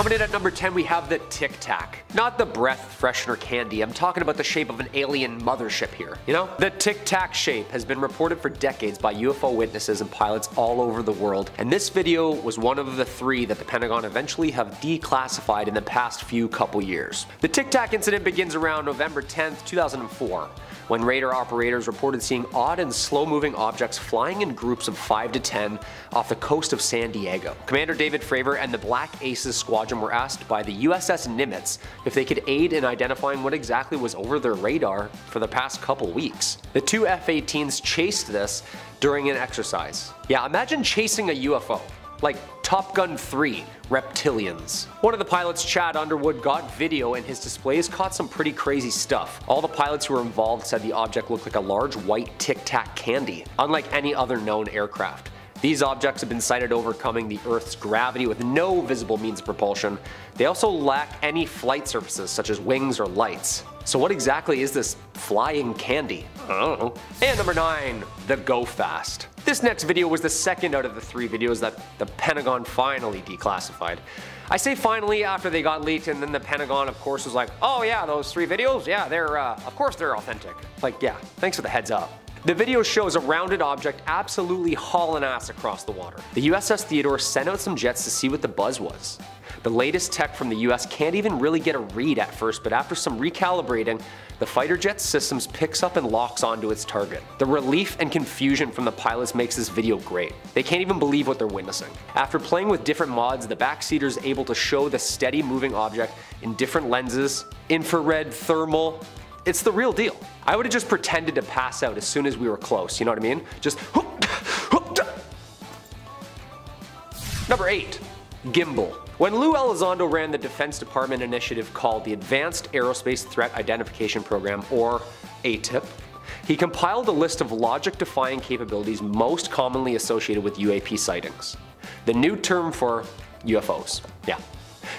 Coming in at number 10 we have the Tic Tac. Not the breath freshener candy, I'm talking about the shape of an alien mothership here, you know? The Tic Tac shape has been reported for decades by UFO witnesses and pilots all over the world, and this video was one of the three that the Pentagon eventually have declassified in the past few couple years. The Tic Tac incident begins around November 10th, 2004 when radar operators reported seeing odd and slow moving objects flying in groups of 5 to 10 off the coast of San Diego. Commander David Fravor and the Black Aces squadron were asked by the USS Nimitz if they could aid in identifying what exactly was over their radar for the past couple weeks. The two F-18s chased this during an exercise. Yeah, imagine chasing a UFO like Top Gun 3 Reptilians. One of the pilots, Chad Underwood, got video and his displays caught some pretty crazy stuff. All the pilots who were involved said the object looked like a large white Tic Tac candy, unlike any other known aircraft. These objects have been sighted overcoming the Earth's gravity with no visible means of propulsion. They also lack any flight surfaces such as wings or lights. So what exactly is this flying candy? I don't know. And number 9. The Go Fast. This next video was the second out of the three videos that the Pentagon finally declassified. I say finally after they got leaked and then the Pentagon of course was like, oh yeah, those three videos, yeah, they're, uh, of course they're authentic. Like yeah, thanks for the heads up. The video shows a rounded object absolutely hauling ass across the water. The USS Theodore sent out some jets to see what the buzz was. The latest tech from the US can't even really get a read at first, but after some recalibrating, the fighter jet systems picks up and locks onto its target. The relief and confusion from the pilots makes this video great. They can't even believe what they're witnessing. After playing with different mods, the backseater is able to show the steady moving object in different lenses, infrared, thermal, it's the real deal. I would have just pretended to pass out as soon as we were close, you know what I mean? Just Number 8. Gimbal. When Lou Elizondo ran the Defense Department initiative called the Advanced Aerospace Threat Identification Program, or ATIP, he compiled a list of logic-defying capabilities most commonly associated with UAP sightings. The new term for UFOs. Yeah.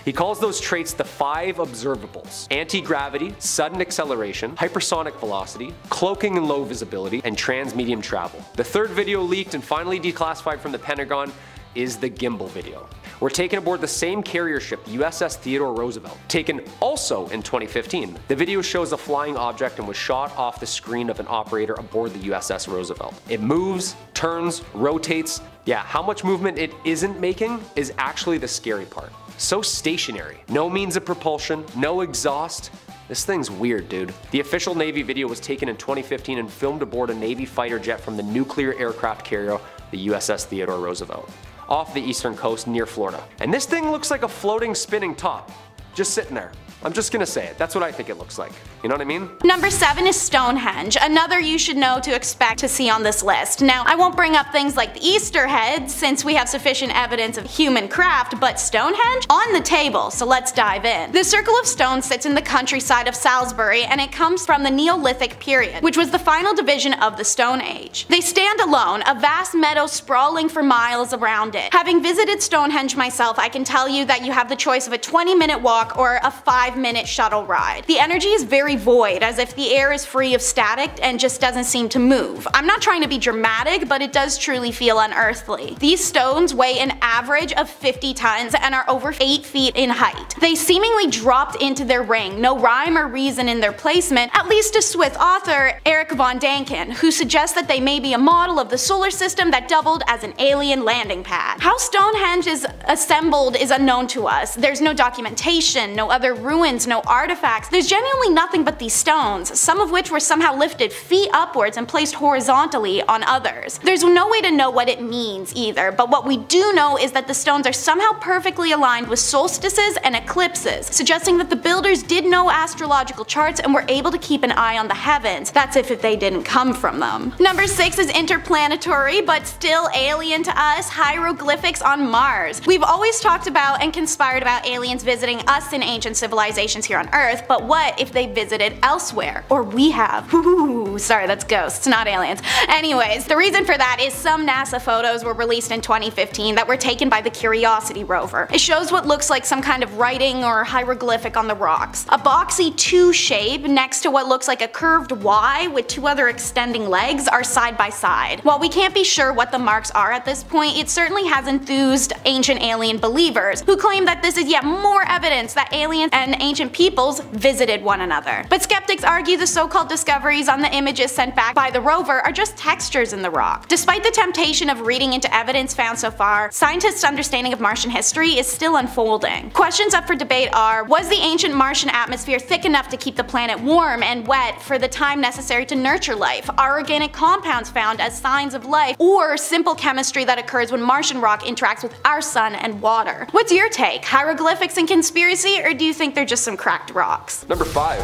He calls those traits the five observables. Anti-gravity, sudden acceleration, hypersonic velocity, cloaking and low visibility, and trans-medium travel. The third video leaked and finally declassified from the Pentagon is the gimbal video. We're taken aboard the same carrier ship, USS Theodore Roosevelt, taken also in 2015. The video shows a flying object and was shot off the screen of an operator aboard the USS Roosevelt. It moves, turns, rotates. Yeah, how much movement it isn't making is actually the scary part. So stationary, no means of propulsion, no exhaust, this thing's weird, dude. The official Navy video was taken in 2015 and filmed aboard a Navy fighter jet from the nuclear aircraft carrier, the USS Theodore Roosevelt off the eastern coast near Florida. And this thing looks like a floating spinning top, just sitting there. I'm just gonna say it. That's what I think it looks like. You know what I mean? Number 7 is Stonehenge, another you should know to expect to see on this list. Now, I won't bring up things like the Easter head since we have sufficient evidence of human craft, but Stonehenge? On the table, so let's dive in. The Circle of Stone sits in the countryside of Salisbury and it comes from the Neolithic period, which was the final division of the Stone Age. They stand alone, a vast meadow sprawling for miles around it. Having visited Stonehenge myself, I can tell you that you have the choice of a 20 minute walk or a 5 5 minute shuttle ride. The energy is very void, as if the air is free of static and just doesn't seem to move. I'm not trying to be dramatic, but it does truly feel unearthly. These stones weigh an average of 50 tons and are over 8 feet in height. They seemingly dropped into their ring, no rhyme or reason in their placement, at least to Swiss author Erich von Däniken, who suggests that they may be a model of the solar system that doubled as an alien landing pad. How Stonehenge is assembled is unknown to us. There's no documentation, no other ruins ruins, no artifacts. There's genuinely nothing but these stones, some of which were somehow lifted feet upwards and placed horizontally on others. There's no way to know what it means either, but what we do know is that the stones are somehow perfectly aligned with solstices and eclipses, suggesting that the builders did know astrological charts and were able to keep an eye on the heavens. That's if they didn't come from them. Number 6 is interplanetary, but still alien to us, hieroglyphics on Mars. We've always talked about and conspired about aliens visiting us in ancient civilizations civilizations here on Earth, but what if they visited elsewhere? Or we have. Ooh, sorry, that's ghosts, not aliens. Anyways, the reason for that is some NASA photos were released in 2015 that were taken by the Curiosity rover. It shows what looks like some kind of writing or hieroglyphic on the rocks. A boxy 2 shape next to what looks like a curved Y with two other extending legs are side by side. While we can't be sure what the marks are at this point, it certainly has enthused ancient alien believers who claim that this is yet more evidence that aliens and ancient peoples visited one another. But skeptics argue the so-called discoveries on the images sent back by the rover are just textures in the rock. Despite the temptation of reading into evidence found so far, scientists' understanding of Martian history is still unfolding. Questions up for debate are, was the ancient Martian atmosphere thick enough to keep the planet warm and wet for the time necessary to nurture life? Are organic compounds found as signs of life, or simple chemistry that occurs when Martian rock interacts with our sun and water? What's your take? Hieroglyphics and conspiracy, or do you think they're just some cracked rocks? Number 5.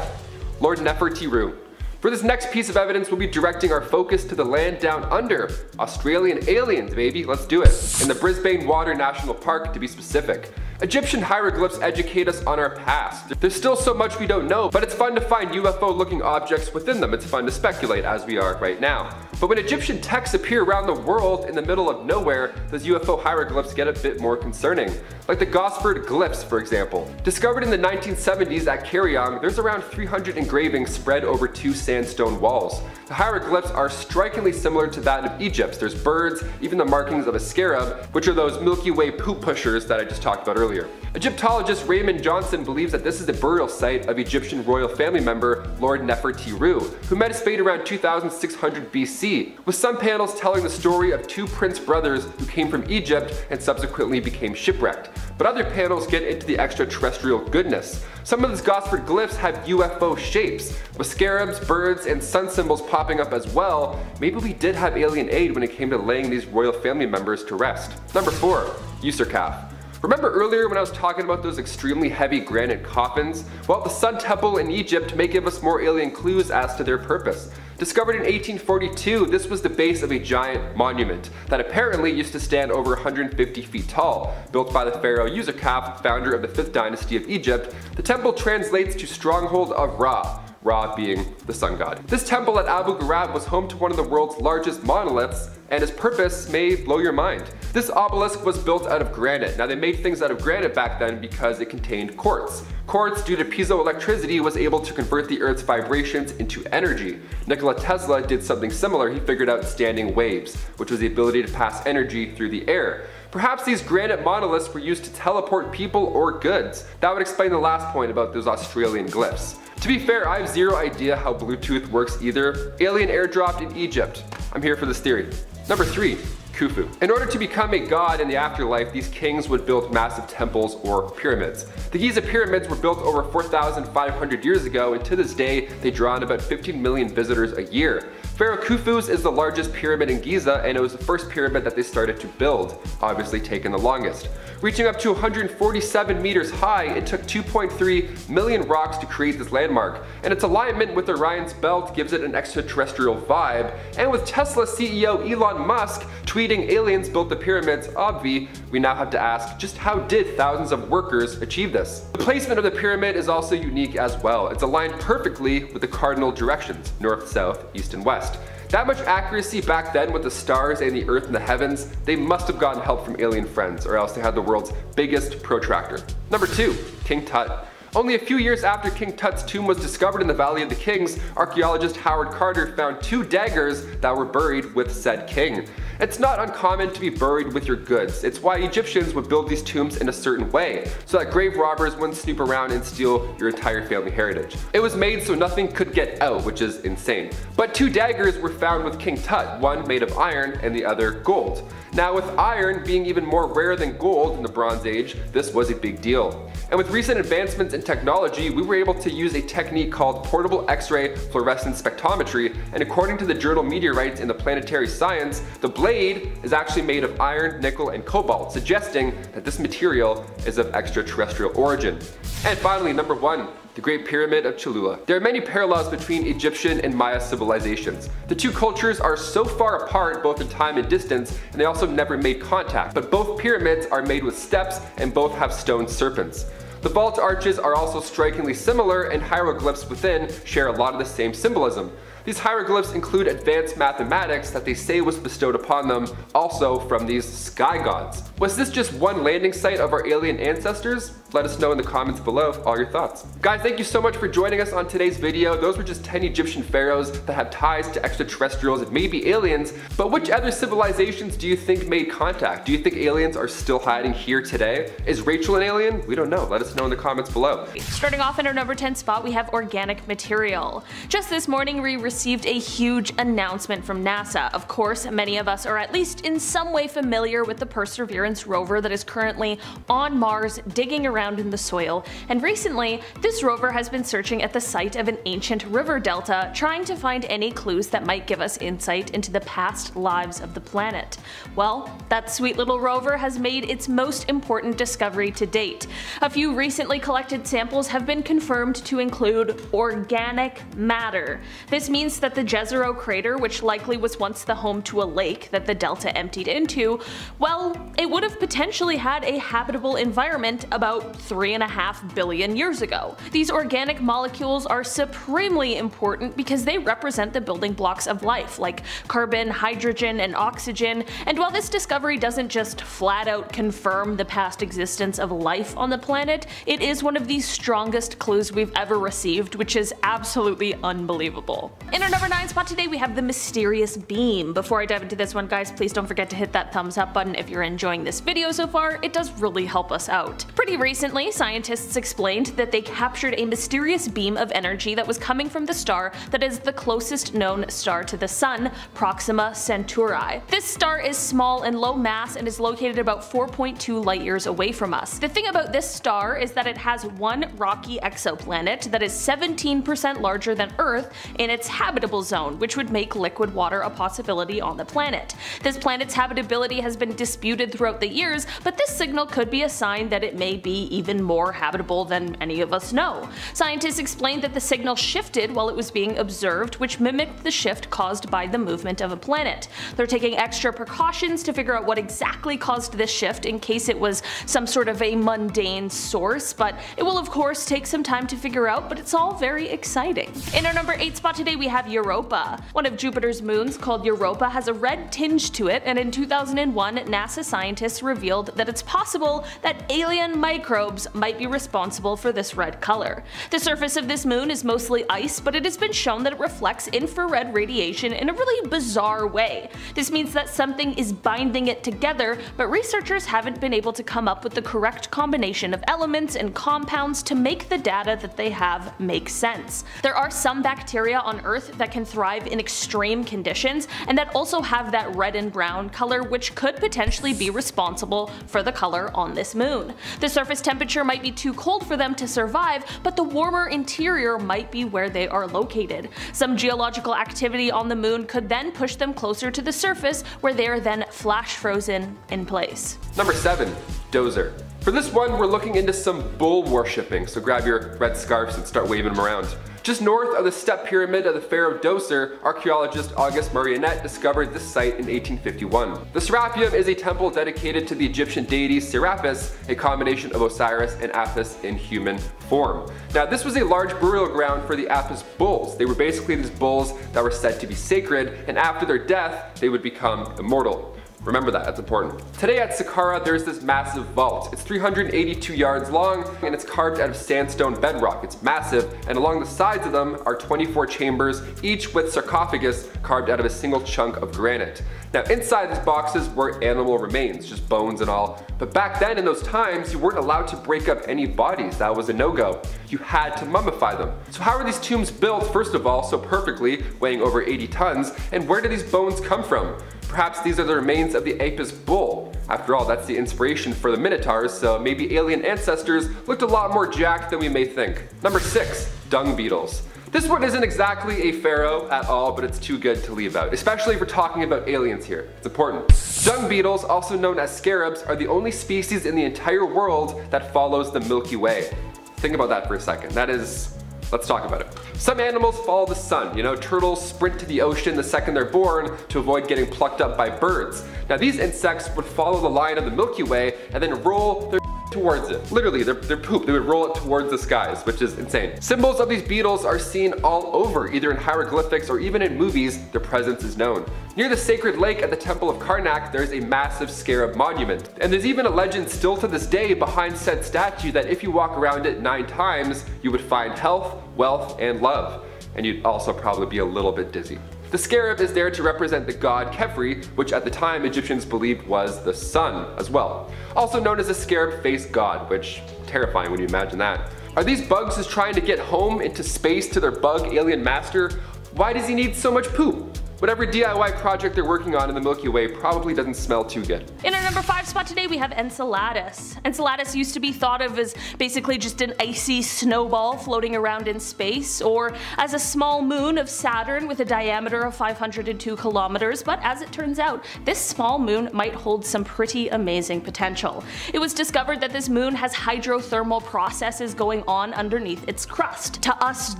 Lord Nefertiru. For this next piece of evidence, we'll be directing our focus to the land down under. Australian aliens, baby, let's do it. In the Brisbane Water National Park, to be specific. Egyptian hieroglyphs educate us on our past. There's still so much we don't know, but it's fun to find UFO looking objects within them. It's fun to speculate as we are right now. But when Egyptian texts appear around the world in the middle of nowhere, those UFO hieroglyphs get a bit more concerning. Like the Gosford glyphs, for example. Discovered in the 1970s at Kariong, there's around 300 engravings spread over two sandstone walls. The hieroglyphs are strikingly similar to that of Egypt's. There's birds, even the markings of a scarab, which are those Milky Way poop pushers that I just talked about earlier. Egyptologist Raymond Johnson believes that this is the burial site of Egyptian royal family member Lord Nefertiru, who met his fate around 2600 BC, with some panels telling the story of two prince brothers who came from Egypt and subsequently became shipwrecked. But other panels get into the extraterrestrial goodness. Some of these Gosford glyphs have UFO shapes, with scarabs, birds, and sun symbols popping up as well. Maybe we did have alien aid when it came to laying these royal family members to rest. Number 4. Userkaf. Remember earlier when I was talking about those extremely heavy granite coffins? Well, the Sun Temple in Egypt may give us more alien clues as to their purpose. Discovered in 1842, this was the base of a giant monument that apparently used to stand over 150 feet tall. Built by the pharaoh Userkaf, founder of the 5th dynasty of Egypt, the temple translates to stronghold of Ra, Ra being the sun god. This temple at Abu Gharaib was home to one of the world's largest monoliths, and its purpose may blow your mind. This obelisk was built out of granite. Now they made things out of granite back then because it contained quartz. Quartz, due to piezoelectricity, was able to convert the Earth's vibrations into energy. Nikola Tesla did something similar, he figured out standing waves, which was the ability to pass energy through the air. Perhaps these granite monoliths were used to teleport people or goods. That would explain the last point about those Australian glyphs. To be fair, I have zero idea how Bluetooth works either. Alien airdropped in Egypt. I'm here for this theory. Number 3. Khufu. In order to become a god in the afterlife, these kings would build massive temples or pyramids. The Giza pyramids were built over 4,500 years ago and to this day they draw in about 15 million visitors a year. Pharaoh Khufu's is the largest pyramid in Giza and it was the first pyramid that they started to build, obviously taking the longest. Reaching up to 147 meters high, it took 2.3 million rocks to create this landmark, and its alignment with Orion's belt gives it an extraterrestrial vibe, and with Tesla CEO Elon Musk tweeting aliens built the pyramids, obvi, we now have to ask just how did thousands of workers achieve this? The placement of the pyramid is also unique as well. It's aligned perfectly with the cardinal directions, north, south, east, and west. That much accuracy back then with the stars and the earth and the heavens, they must have gotten help from alien friends or else they had the world's biggest protractor. Number 2. King Tut. Only a few years after King Tut's tomb was discovered in the Valley of the Kings, archaeologist Howard Carter found two daggers that were buried with said king. It's not uncommon to be buried with your goods. It's why Egyptians would build these tombs in a certain way, so that grave robbers wouldn't snoop around and steal your entire family heritage. It was made so nothing could get out, which is insane. But two daggers were found with King Tut, one made of iron and the other gold. Now with iron being even more rare than gold in the Bronze Age, this was a big deal. And with recent advancements in technology, we were able to use a technique called portable X-ray fluorescence spectrometry, and according to the journal Meteoritics in the Planetary Science, the blade is actually made of iron, nickel, and cobalt, suggesting that this material is of extraterrestrial origin. And finally, number one, the Great Pyramid of Cholula. There are many parallels between Egyptian and Maya civilizations. The two cultures are so far apart both in time and distance, and they also never made contact, but both pyramids are made with steps and both have stone serpents. The vault arches are also strikingly similar and hieroglyphs within share a lot of the same symbolism. These hieroglyphs include advanced mathematics that they say was bestowed upon them also from these sky gods. Was this just one landing site of our alien ancestors? Let us know in the comments below all your thoughts. Guys, thank you so much for joining us on today's video. Those were just 10 Egyptian pharaohs that have ties to extraterrestrials and maybe aliens, but which other civilizations do you think made contact? Do you think aliens are still hiding here today? Is Rachel an alien? We don't know. Let us know in the comments below. Starting off in our number 10 spot, we have organic material. Just this morning, we received a huge announcement from NASA. Of course, many of us are at least in some way familiar with the Perseverance rover that is currently on Mars digging around around in the soil, and recently, this rover has been searching at the site of an ancient river delta, trying to find any clues that might give us insight into the past lives of the planet. Well, that sweet little rover has made its most important discovery to date. A few recently collected samples have been confirmed to include organic matter. This means that the Jezero crater, which likely was once the home to a lake that the delta emptied into, well, it would have potentially had a habitable environment about 3.5 billion years ago. These organic molecules are supremely important because they represent the building blocks of life, like carbon, hydrogen, and oxygen, and while this discovery doesn't just flat out confirm the past existence of life on the planet, it is one of the strongest clues we've ever received, which is absolutely unbelievable. In our number 9 spot today we have the mysterious beam. Before I dive into this one guys, please don't forget to hit that thumbs up button if you're enjoying this video so far, it does really help us out. Pretty recently Recently, scientists explained that they captured a mysterious beam of energy that was coming from the star that is the closest known star to the Sun, Proxima Centauri. This star is small and low mass and is located about 4.2 light years away from us. The thing about this star is that it has one rocky exoplanet that is 17% larger than Earth in its habitable zone, which would make liquid water a possibility on the planet. This planet's habitability has been disputed throughout the years, but this signal could be a sign that it may be even more habitable than any of us know. Scientists explained that the signal shifted while it was being observed, which mimicked the shift caused by the movement of a planet. They're taking extra precautions to figure out what exactly caused this shift in case it was some sort of a mundane source, but it will of course take some time to figure out, but it's all very exciting. In our number 8 spot today we have Europa. One of Jupiter's moons called Europa has a red tinge to it and in 2001 NASA scientists revealed that it's possible that alien microbes microbes might be responsible for this red color. The surface of this moon is mostly ice, but it has been shown that it reflects infrared radiation in a really bizarre way. This means that something is binding it together, but researchers haven't been able to come up with the correct combination of elements and compounds to make the data that they have make sense. There are some bacteria on Earth that can thrive in extreme conditions, and that also have that red and brown color which could potentially be responsible for the color on this moon. The surface temperature might be too cold for them to survive, but the warmer interior might be where they are located. Some geological activity on the moon could then push them closer to the surface where they are then flash frozen in place. Number 7. Djoser. For this one, we're looking into some bull worshipping, so grab your red scarves and start waving them around. Just north of the step pyramid of the Pharaoh Djoser, archaeologist Auguste Mariette discovered this site in 1851. The Serapeum is a temple dedicated to the Egyptian deity Serapis, a combination of Osiris and Apis in human form. Now this was a large burial ground for the Apis bulls. They were basically these bulls that were said to be sacred, and after their death, they would become immortal. Remember that, that's important. Today at Saqqara, there's this massive vault. It's 382 yards long and it's carved out of sandstone bedrock. It's massive and along the sides of them are 24 chambers, each with sarcophagus carved out of a single chunk of granite. Now inside these boxes were animal remains, just bones and all. But back then in those times, you weren't allowed to break up any bodies. That was a no-go. You had to mummify them. So how are these tombs built, first of all, so perfectly, weighing over 80 tons, and where do these bones come from? Perhaps these are the remains of the Apis bull. After all, that's the inspiration for the Minotaurs, so maybe alien ancestors looked a lot more jacked than we may think. Number 6. Dung beetles. This one isn't exactly a pharaoh at all, but it's too good to leave out, especially if we're talking about aliens here. It's important. Dung beetles, also known as scarabs, are the only species in the entire world that follows the Milky Way. Think about that for a second. That is Let's talk about it. Some animals follow the sun. You know, turtles sprint to the ocean the second they're born to avoid getting plucked up by birds. Now these insects would follow the line of the Milky Way and then roll their towards it. Literally, their, their poop, they would roll it towards the skies, which is insane. Symbols of these beetles are seen all over, either in hieroglyphics or even in movies, their presence is known. Near the sacred lake at the Temple of Karnak, there's a massive scarab monument. And there's even a legend still to this day behind said statue that if you walk around it nine times, you would find health, wealth, and love. And you'd also probably be a little bit dizzy. The scarab is there to represent the god Khepri, which at the time Egyptians believed was the sun as well. Also known as the scarab-faced god, which terrifying when you imagine that. Are these bugs just trying to get home into space to their bug alien master? Why does he need so much poop? Whatever DIY project they're working on in the Milky Way probably doesn't smell too good. In our number 5 spot today we have Enceladus. Enceladus used to be thought of as basically just an icy snowball floating around in space, or as a small moon of Saturn with a diameter of 502 kilometers, but as it turns out, this small moon might hold some pretty amazing potential. It was discovered that this moon has hydrothermal processes going on underneath its crust. To us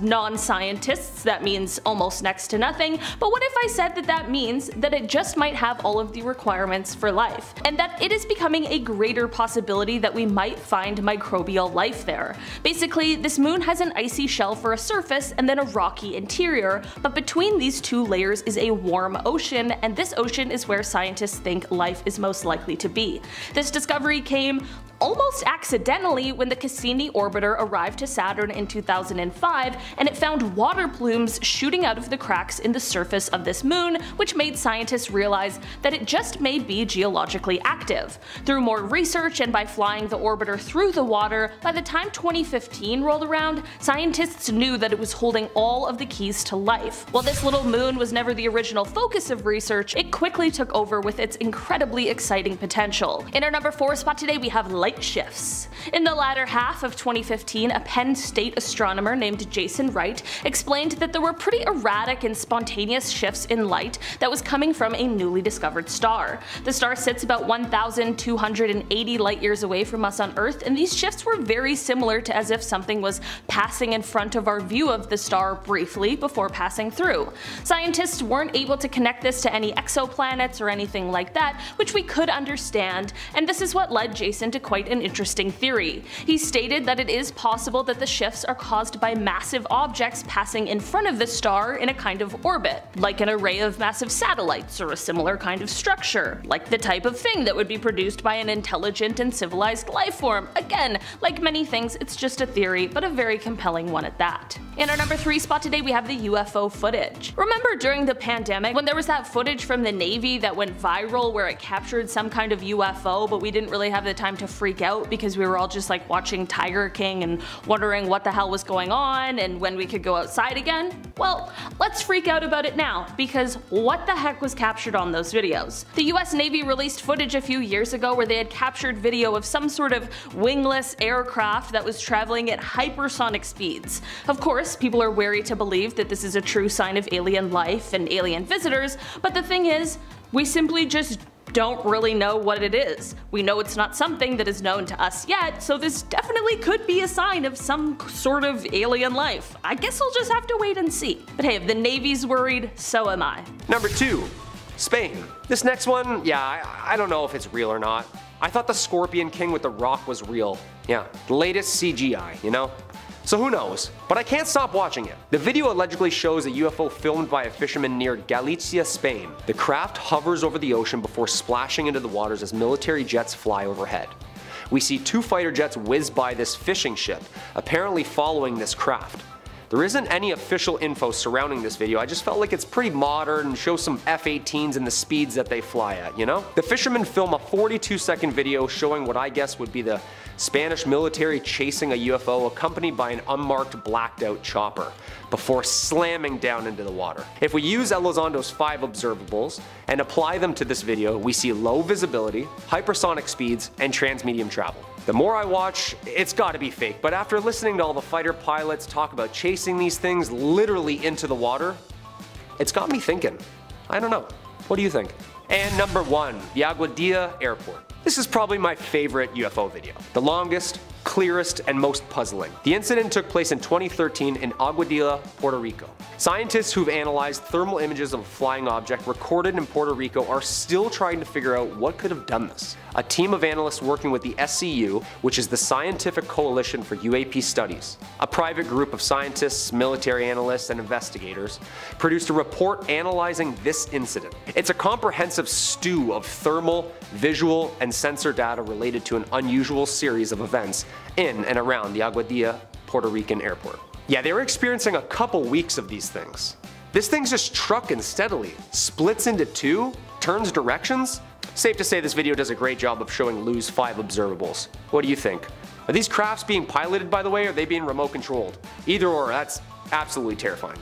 non-scientists that means almost next to nothing, but what if I said that that means that it just might have all of the requirements for life, and that it is becoming a greater possibility that we might find microbial life there. Basically, this moon has an icy shell for a surface and then a rocky interior, but between these two layers is a warm ocean, and this ocean is where scientists think life is most likely to be. This discovery came almost accidentally when the Cassini orbiter arrived to Saturn in 2005 and it found water plumes shooting out of the cracks in the surface of this moon, which made scientists realize that it just may be geologically active. Through more research and by flying the orbiter through the water, by the time 2015 rolled around, scientists knew that it was holding all of the keys to life. While this little moon was never the original focus of research, it quickly took over with its incredibly exciting potential. In our number 4 spot today we have light shifts. In the latter half of 2015, a Penn State astronomer named Jason Wright explained that there were pretty erratic and spontaneous shifts in light that was coming from a newly discovered star. The star sits about 1,280 light years away from us on Earth, and these shifts were very similar to as if something was passing in front of our view of the star briefly before passing through. Scientists weren't able to connect this to any exoplanets or anything like that, which we could understand, and this is what led Jason to quite an interesting theory. He stated that it is possible that the shifts are caused by massive objects passing in front of the star in a kind of orbit, like an array of massive satellites or a similar kind of structure, like the type of thing that would be produced by an intelligent and civilized life form. Again, like many things, it's just a theory, but a very compelling one at that. In our number 3 spot today we have the UFO footage. Remember during the pandemic when there was that footage from the Navy that went viral where it captured some kind of UFO but we didn't really have the time to freak out because we were all just like watching Tiger King and wondering what the hell was going on and when we could go outside again? Well, let's freak out about it now because what the heck was captured on those videos? The US Navy released footage a few years ago where they had captured video of some sort of wingless aircraft that was traveling at hypersonic speeds. Of course, people are wary to believe that this is a true sign of alien life and alien visitors, but the thing is, we simply just don't really know what it is. We know it's not something that is known to us yet, so this definitely could be a sign of some sort of alien life. I guess we'll just have to wait and see. But hey, if the Navy's worried, so am I. Number 2. Spain. This next one, yeah, I, I don't know if it's real or not. I thought the Scorpion King with the rock was real. Yeah, the latest CGI, you know? So who knows? But I can't stop watching it. The video allegedly shows a UFO filmed by a fisherman near Galicia, Spain. The craft hovers over the ocean before splashing into the waters as military jets fly overhead. We see two fighter jets whiz by this fishing ship, apparently following this craft. There isn't any official info surrounding this video, I just felt like it's pretty modern and shows some F-18s and the speeds that they fly at, you know? The fishermen film a 42 second video showing what I guess would be the Spanish military chasing a UFO accompanied by an unmarked blacked out chopper before slamming down into the water. If we use Elizondo's 5 observables and apply them to this video, we see low visibility, hypersonic speeds, and transmedium travel. The more I watch, it's gotta be fake, but after listening to all the fighter pilots talk about chasing these things literally into the water, it's got me thinking. I don't know. What do you think? And number one, the Aguadilla Airport. This is probably my favorite UFO video. The longest, clearest, and most puzzling. The incident took place in 2013 in Aguadilla, Puerto Rico. Scientists who've analyzed thermal images of a flying object recorded in Puerto Rico are still trying to figure out what could have done this. A team of analysts working with the SCU, which is the Scientific Coalition for UAP Studies, a private group of scientists, military analysts, and investigators, produced a report analyzing this incident. It's a comprehensive stew of thermal, visual, and sensor data related to an unusual series of events in and around the Aguadilla Puerto Rican airport. Yeah, they were experiencing a couple weeks of these things. This thing's just trucking steadily, splits into two, turns directions. Safe to say this video does a great job of showing Lou's 5 observables. What do you think? Are these crafts being piloted by the way, or are they being remote controlled? Either or, that's absolutely terrifying.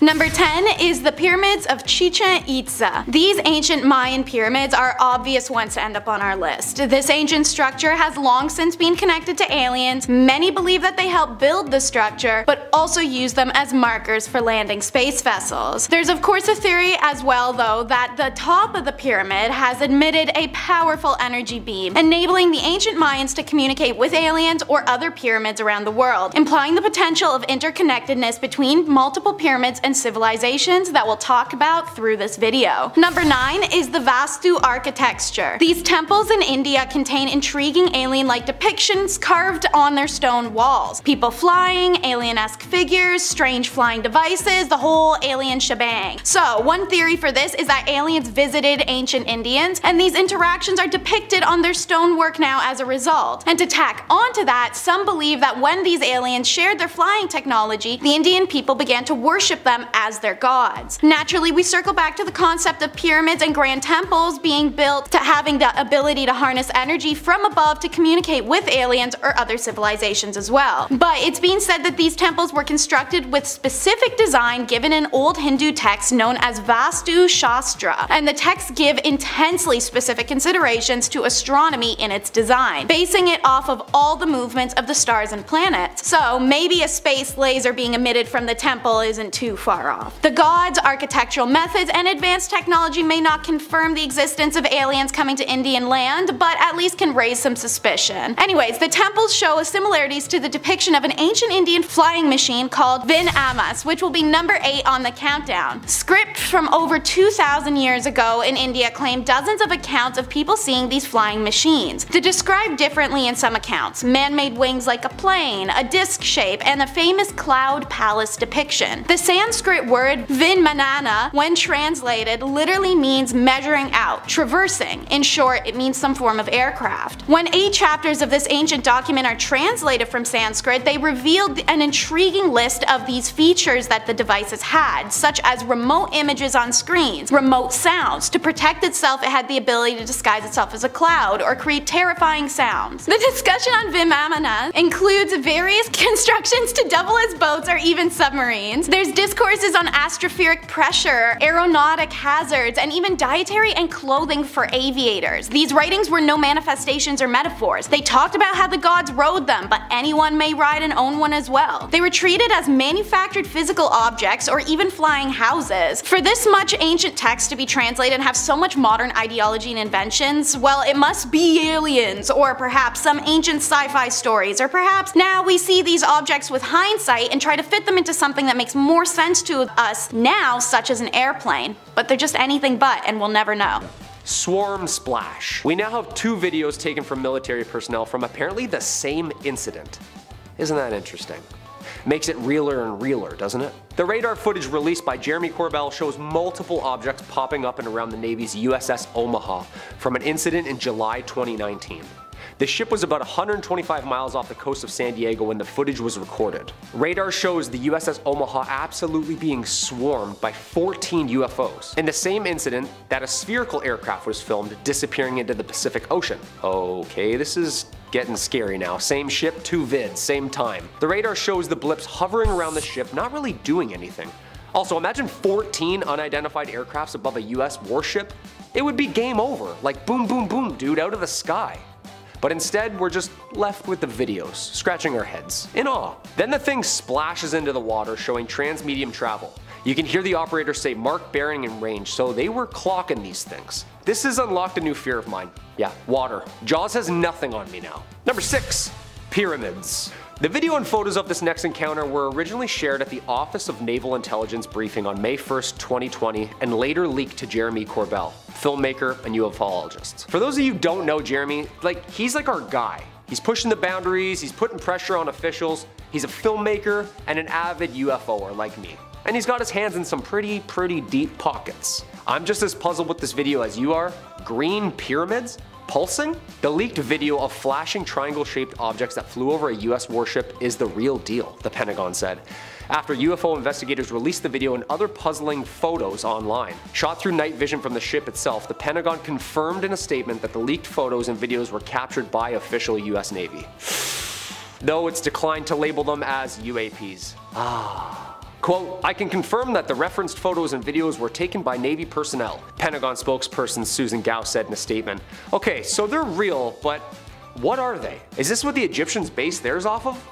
Number 10 is the pyramids of Chichen Itza. These ancient Mayan pyramids are obvious ones to end up on our list. This ancient structure has long since been connected to aliens. Many believe that they helped build the structure, but also use them as markers for landing space vessels. There's of course a theory as well though that the top of the pyramid has emitted a powerful energy beam, enabling the ancient Mayans to communicate with aliens or other pyramids around the world, implying the potential of interconnectedness between multiple pyramids and civilizations that we'll talk about through this video. Number 9 is the Vastu architecture. These temples in India contain intriguing alien-like depictions carved on their stone walls. People flying, alien-esque figures, strange flying devices, the whole alien shebang. So one theory for this is that aliens visited ancient Indians and these interactions are depicted on their stonework now as a result. And to tack onto that, some believe that when these aliens shared their flying technology, the Indian people began to worship them them as their gods. Naturally, we circle back to the concept of pyramids and grand temples being built to having the ability to harness energy from above to communicate with aliens or other civilizations as well. But it's being said that these temples were constructed with specific design given in old Hindu texts known as Vastu Shastra, and the texts give intensely specific considerations to astronomy in its design, basing it off of all the movements of the stars and planets. So maybe a space laser being emitted from the temple isn't too far off. The gods, architectural methods, and advanced technology may not confirm the existence of aliens coming to Indian land, but at least can raise some suspicion. Anyways, the temples show a similarities to the depiction of an ancient Indian flying machine called Vimanas, which will be number 8 on the countdown. Script from over 2,000 years ago in India claim dozens of accounts of people seeing these flying machines. They're described differently in some accounts. Man-made wings like a plane, a disc shape, and the famous cloud palace depiction. The Sanskrit Sanskrit word vinmanana, when translated, literally means measuring out, traversing. In short, it means some form of aircraft. When eight chapters of this ancient document are translated from Sanskrit, they revealed an intriguing list of these features that the devices had, such as remote images on screens, remote sounds. To protect itself, it had the ability to disguise itself as a cloud or create terrifying sounds. The discussion on Vimamana includes various constructions to double as boats or even submarines. There's discourse courses on astroperic pressure, aeronautic hazards, and even dietary and clothing for aviators. These writings were no manifestations or metaphors. They talked about how the gods rode them, but anyone may ride and own one as well. They were treated as manufactured physical objects or even flying houses. For this much ancient text to be translated and have so much modern ideology and inventions, well it must be aliens, or perhaps some ancient sci-fi stories, or perhaps now we see these objects with hindsight and try to fit them into something that makes more sense to us now such as an airplane, but they're just anything but and we'll never know. Swarm Splash. We now have two videos taken from military personnel from apparently the same incident. Isn't that interesting? Makes it realer and realer, doesn't it? The radar footage released by Jeremy Corbell shows multiple objects popping up and around the Navy's USS Omaha from an incident in July 2019. The ship was about 125 miles off the coast of San Diego when the footage was recorded. Radar shows the USS Omaha absolutely being swarmed by 14 UFOs. In the same incident, that a spherical aircraft was filmed disappearing into the Pacific Ocean. Okay, this is getting scary now. Same ship, two vids, same time. The radar shows the blips hovering around the ship, not really doing anything. Also, imagine 14 unidentified aircrafts above a US warship. It would be game over, like boom boom boom dude out of the sky. But instead, we're just left with the videos, scratching our heads, in awe. Then the thing splashes into the water, showing transmedium travel. You can hear the operator say mark bearing and range, so they were clocking these things. This has unlocked a new fear of mine. Yeah, water. Jaws has nothing on me now. Number 6. Pyramids. The video and photos of this next encounter were originally shared at the Office of Naval Intelligence briefing on May 1st, 2020, and later leaked to Jeremy Corbell, filmmaker and ufologist. For those of you who don't know Jeremy, like he's like our guy. He's pushing the boundaries, he's putting pressure on officials, he's a filmmaker and an avid UFOer like me. And he's got his hands in some pretty, pretty deep pockets. I'm just as puzzled with this video as you are. Green pyramids? Pulsing? The leaked video of flashing triangle shaped objects that flew over a US warship is the real deal, the Pentagon said. After UFO investigators released the video and other puzzling photos online. Shot through night vision from the ship itself, the Pentagon confirmed in a statement that the leaked photos and videos were captured by official US Navy. Though it's declined to label them as UAPs. Ah. Quote, I can confirm that the referenced photos and videos were taken by Navy personnel, Pentagon spokesperson Susan Gough said in a statement. Okay, so they're real, but what are they? Is this what the Egyptians base theirs off of?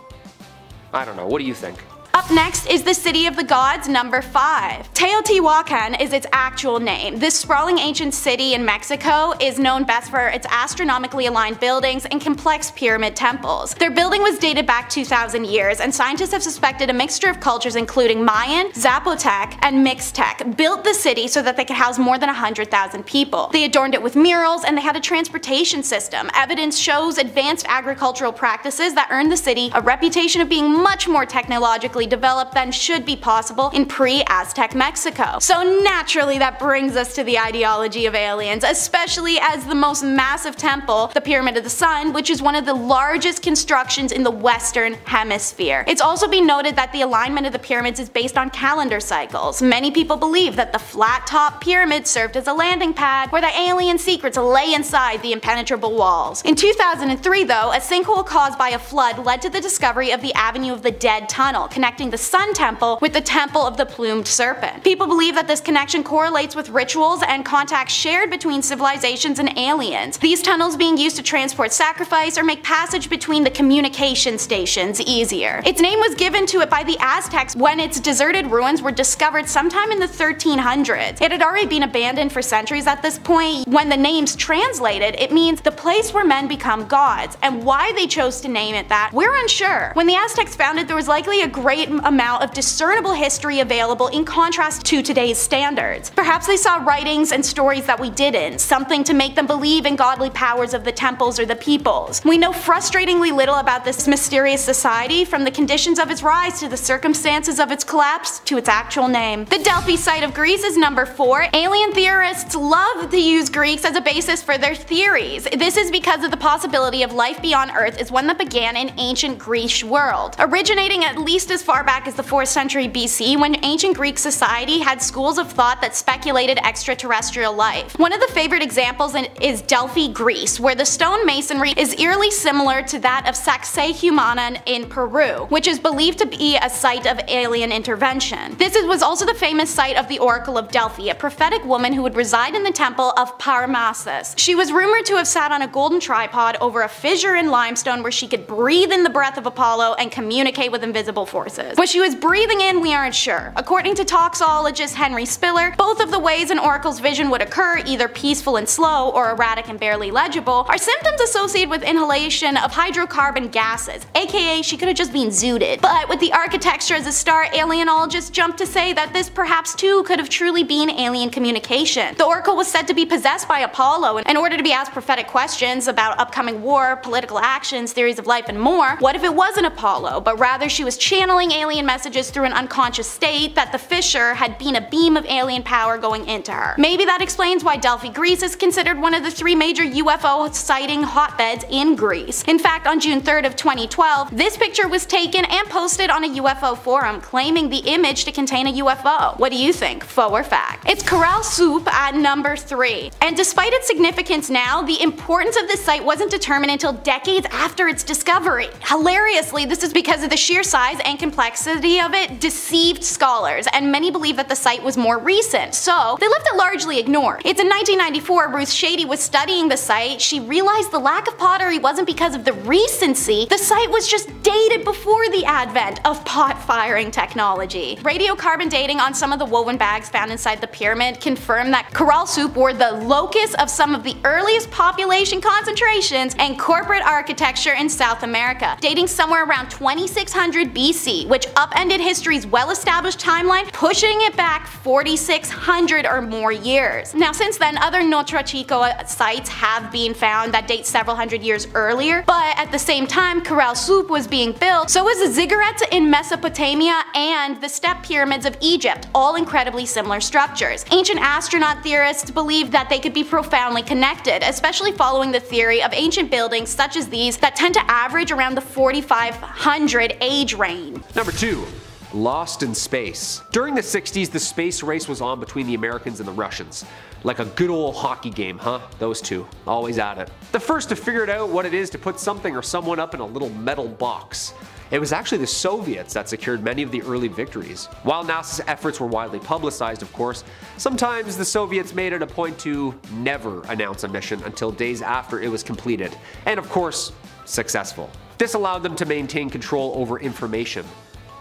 I don't know, what do you think? Up next is the City of the Gods number 5. Teotihuacan is its actual name. This sprawling ancient city in Mexico is known best for its astronomically aligned buildings and complex pyramid temples. Their building was dated back 2,000 years and scientists have suspected a mixture of cultures including Mayan, Zapotec, and Mixtec built the city so that they could house more than 100,000 people. They adorned it with murals and they had a transportation system. Evidence shows advanced agricultural practices that earned the city a reputation of being much more technologically developed than should be possible in pre-Aztec Mexico. So naturally that brings us to the ideology of aliens, especially as the most massive temple, the Pyramid of the Sun, which is one of the largest constructions in the western hemisphere. It's also been noted that the alignment of the pyramids is based on calendar cycles. Many people believe that the flat top pyramid served as a landing pad where the alien secrets lay inside the impenetrable walls. In 2003 though, a sinkhole caused by a flood led to the discovery of the Avenue of the Dead tunnel connecting connecting the Sun Temple with the Temple of the Plumed Serpent. People believe that this connection correlates with rituals and contacts shared between civilizations and aliens, these tunnels being used to transport sacrifice or make passage between the communication stations easier. Its name was given to it by the Aztecs when its deserted ruins were discovered sometime in the 1300s. It had already been abandoned for centuries at this point. When the name's translated, it means the place where men become gods, and why they chose to name it that, we're unsure. When the Aztecs found it, there was likely a great amount of discernible history available in contrast to today's standards. Perhaps they saw writings and stories that we didn't, something to make them believe in godly powers of the temples or the peoples. We know frustratingly little about this mysterious society from the conditions of its rise to the circumstances of its collapse to its actual name. The Delphi site of Greece is number 4. Alien theorists love to use Greeks as a basis for their theories. This is because of the possibility of life beyond Earth is one that began in ancient Greece world, originating at least as far back as the 4th century BC when ancient Greek society had schools of thought that speculated extraterrestrial life. One of the favorite examples is Delphi, Greece, where the stone masonry is eerily similar to that of Sacsayhuaman in Peru, which is believed to be a site of alien intervention. This was also the famous site of the Oracle of Delphi, a prophetic woman who would reside in the temple of Parnassus. She was rumored to have sat on a golden tripod over a fissure in limestone where she could breathe in the breath of Apollo and communicate with invisible forces. What she was breathing in, we aren't sure. According to toxologist Henry Spiller, both of the ways an oracle's vision would occur, either peaceful and slow or erratic and barely legible, are symptoms associated with inhalation of hydrocarbon gases, aka she could have just been zooted. But with the architecture as a star, alienologists jumped to say that this perhaps too could have truly been alien communication. The oracle was said to be possessed by Apollo in order to be asked prophetic questions about upcoming war, political actions, theories of life, and more. What if it wasn't Apollo, but rather she was channeling alien messages through an unconscious state that the fissure had been a beam of alien power going into her. Maybe that explains why Delphi, Greece is considered one of the three major UFO sighting hotbeds in Greece. In fact, on June 3rd of 2012, this picture was taken and posted on a UFO forum claiming the image to contain a UFO. What do you think, faux or fact? It's Caral Supe at number 3. And despite its significance now, the importance of this site wasn't determined until decades after its discovery. Hilariously, this is because of the sheer size and complexity complexity of it deceived scholars, and many believe that the site was more recent, so they left it largely ignored. It's in 1994 Ruth Shady was studying the site, she realized the lack of pottery wasn't because of the recency, the site was just dated before the advent of pot firing technology. Radiocarbon dating on some of the woven bags found inside the pyramid confirmed that Caral Supe were the locus of some of the earliest population concentrations and corporate architecture in South America, dating somewhere around 2600 BC, which upended history's well-established timeline, pushing it back 4600 or more years. Now since then, other Norte Chico sites have been found that date several hundred years earlier, but at the same time Caral Supe was being built, so was the ziggurats in Mesopotamia and the step pyramids of Egypt, all incredibly similar structures. Ancient astronaut theorists believed that they could be profoundly connected, especially following the theory of ancient buildings such as these that tend to average around the 4500 age range. Number 2. Lost in Space. During the 60s, the space race was on between the Americans and the Russians. Like a good old hockey game, huh? Those two, always at it. The first to figure out what it is to put something or someone up in a little metal box. It was actually the Soviets that secured many of the early victories. While NASA's efforts were widely publicized, of course, sometimes the Soviets made it a point to never announce a mission until days after it was completed, and of course, successful. This allowed them to maintain control over information.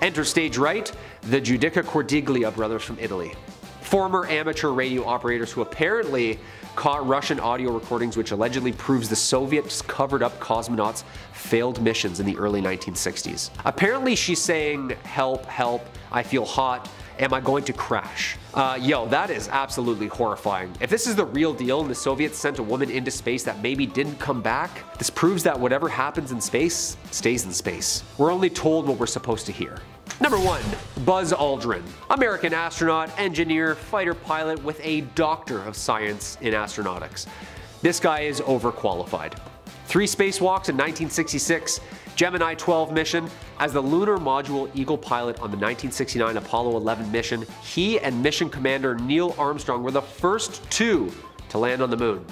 Enter stage right, the Judica Cordiglia brothers from Italy. Former amateur radio operators who apparently caught Russian audio recordings which allegedly proves the Soviets covered up cosmonauts' failed missions in the early 1960s. Apparently she's saying, help, help, I feel hot, am I going to crash? Uh, yo, that is absolutely horrifying. If this is the real deal and the Soviets sent a woman into space that maybe didn't come back, this proves that whatever happens in space, stays in space. We're only told what we're supposed to hear. Number 1. Buzz Aldrin. American astronaut, engineer, fighter pilot with a Doctor of Science in Astronautics. This guy is overqualified. Three spacewalks in 1966, Gemini 12 mission. As the lunar module Eagle pilot on the 1969 Apollo 11 mission, he and mission commander Neil Armstrong were the first two to land on the moon.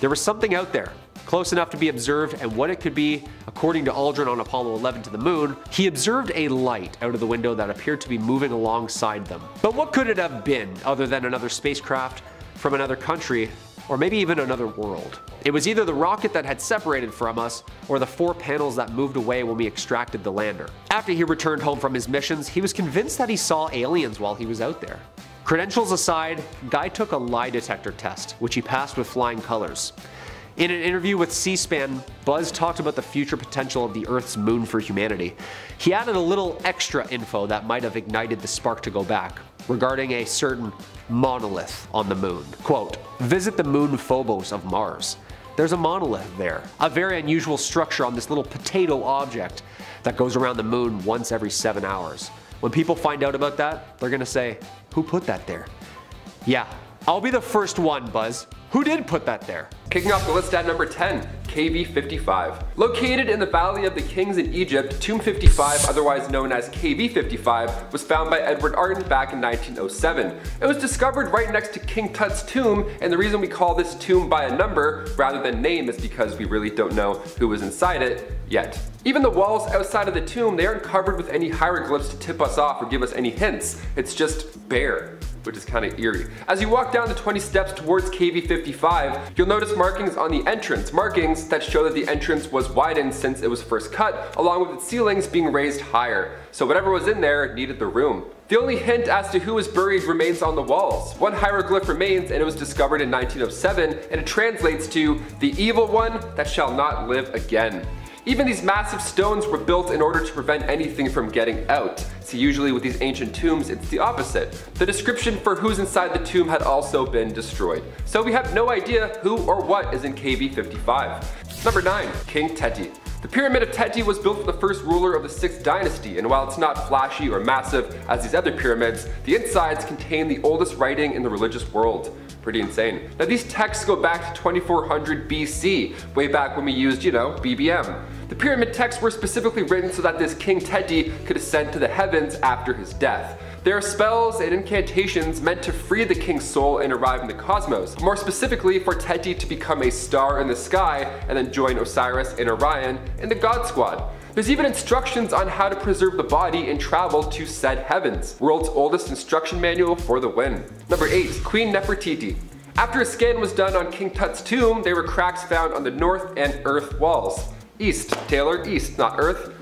There was something out there, close enough to be observed and what it could be, according to Aldrin on Apollo 11 to the moon, he observed a light out of the window that appeared to be moving alongside them. But what could it have been other than another spacecraft from another country or maybe even another world. It was either the rocket that had separated from us, or the four panels that moved away when we extracted the lander. After he returned home from his missions, he was convinced that he saw aliens while he was out there. Credentials aside, Guy took a lie detector test, which he passed with flying colors. In an interview with C-SPAN, Buzz talked about the future potential of the Earth's moon for humanity. He added a little extra info that might have ignited the spark to go back, regarding a certain monolith on the moon. Quote, visit the moon Phobos of Mars. There's a monolith there, a very unusual structure on this little potato object that goes around the moon once every seven hours. When people find out about that, they're gonna say, who put that there? Yeah, I'll be the first one, Buzz. Who did put that there? Kicking off the list at number 10, KV-55. Located in the Valley of the Kings in Egypt, Tomb 55, otherwise known as KV-55, was found by Edward Ayrton back in 1907. It was discovered right next to King Tut's tomb, and the reason we call this tomb by a number rather than name is because we really don't know who was inside it yet. Even the walls outside of the tomb, they aren't covered with any hieroglyphs to tip us off or give us any hints. It's just bare which is kind of eerie. As you walk down the 20 steps towards KV55, you'll notice markings on the entrance, markings that show that the entrance was widened since it was first cut, along with its ceilings being raised higher. So whatever was in there needed the room. The only hint as to who was buried remains on the walls. One hieroglyph remains and it was discovered in 1907 and it translates to, the evil one that shall not live again. Even these massive stones were built in order to prevent anything from getting out. See, usually with these ancient tombs, it's the opposite. The description for who's inside the tomb had also been destroyed. So we have no idea who or what is in KV55. Number 9. King Teti. The Pyramid of Teti was built for the first ruler of the 6th dynasty, and while it's not flashy or massive as these other pyramids, the insides contain the oldest writing in the religious world. Pretty insane. Now these texts go back to 2400 BC, way back when we used, you know, BBM. The pyramid texts were specifically written so that this King Teti could ascend to the heavens after his death. There are spells and incantations meant to free the king's soul and arrive in the cosmos. More specifically, for Teti to become a star in the sky and then join Osiris and Orion in the God Squad. There's even instructions on how to preserve the body and travel to said heavens. World's oldest instruction manual for the win. Number 8. Queen Nefertiti. After a scan was done on King Tut's tomb, there were cracks found on the north and earth walls. East, Taylor, east, not earth.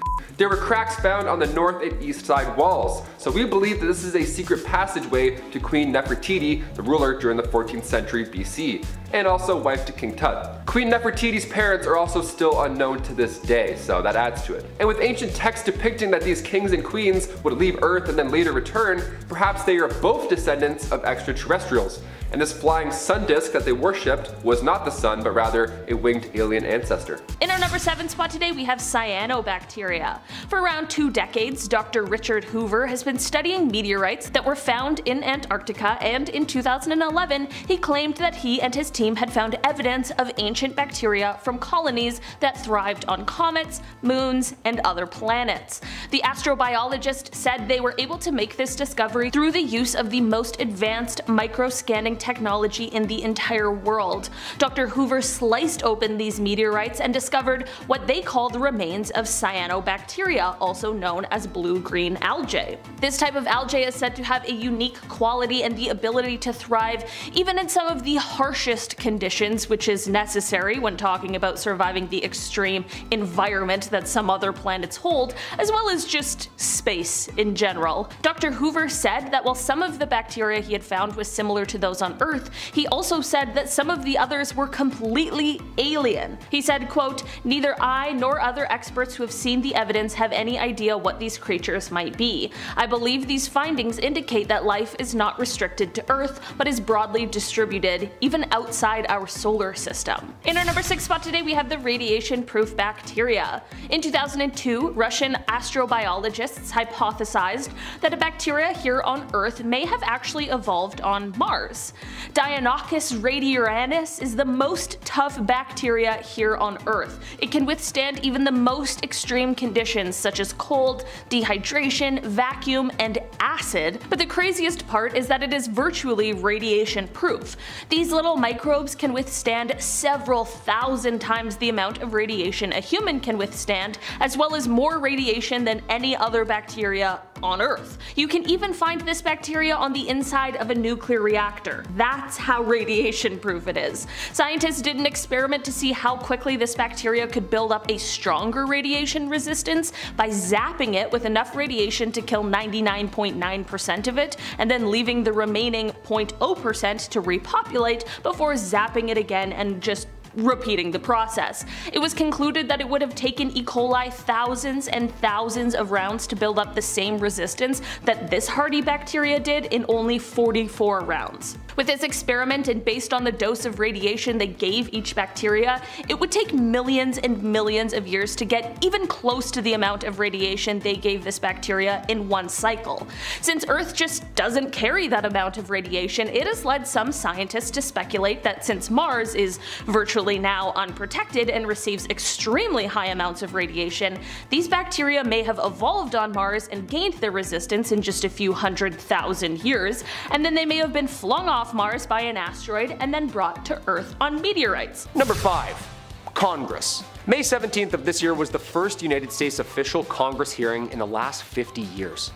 There were cracks found on the north and east side walls, so we believe that this is a secret passageway to Queen Nefertiti, the ruler during the 14th century BC, and also wife to King Tut. Queen Nefertiti's parents are also still unknown to this day, so that adds to it. And with ancient texts depicting that these kings and queens would leave Earth and then later return, perhaps they are both descendants of extraterrestrials, and this flying sun disk that they worshipped was not the sun, but rather a winged alien ancestor. In our number 7 spot today, we have cyanobacteria. For around two decades, Dr. Richard Hoover has been studying meteorites that were found in Antarctica, and in 2011, he claimed that he and his team had found evidence of ancient bacteria from colonies that thrived on comets, moons, and other planets. The astrobiologist said they were able to make this discovery through the use of the most advanced microscanning technology in the entire world. Dr. Hoover sliced open these meteorites and discovered what they call the remains of cyanobacteria, also known as blue-green algae. This type of algae is said to have a unique quality and the ability to thrive even in some of the harshest conditions, which is necessary when talking about surviving the extreme environment that some other planets hold, as well as just space in general. Dr. Hoover said that while some of the bacteria he had found was similar to those on on Earth, he also said that some of the others were completely alien. He said, quote, neither I nor other experts who have seen the evidence have any idea what these creatures might be. I believe these findings indicate that life is not restricted to Earth, but is broadly distributed, even outside our solar system. In our number 6 spot today we have the radiation-proof bacteria. In 2002, Russian astrobiologists hypothesized that a bacteria here on Earth may have actually evolved on Mars. Deinococcus radiodurans is the most tough bacteria here on Earth. It can withstand even the most extreme conditions such as cold, dehydration, vacuum, and acid, but the craziest part is that it is virtually radiation proof. These little microbes can withstand several thousand times the amount of radiation a human can withstand, as well as more radiation than any other bacteria on Earth. You can even find this bacteria on the inside of a nuclear reactor. That's how radiation proof it is. Scientists did an experiment to see how quickly this bacteria could build up a stronger radiation resistance by zapping it with enough radiation to kill 99.9% of it, and then leaving the remaining 0.0% to repopulate before zapping it again and just repeating the process. It was concluded that it would have taken E. coli thousands and thousands of rounds to build up the same resistance that this hardy bacteria did in only 44 rounds. With this experiment and based on the dose of radiation they gave each bacteria, it would take millions and millions of years to get even close to the amount of radiation they gave this bacteria in one cycle. Since Earth just doesn't carry that amount of radiation, it has led some scientists to speculate that since Mars is virtually now unprotected and receives extremely high amounts of radiation, these bacteria may have evolved on Mars and gained their resistance in just a few hundred thousand years, and then they may have been flung off Mars by an asteroid and then brought to Earth on meteorites. Number 5. Congress. May 17th of this year was the first United States official Congress hearing in the last 50 years.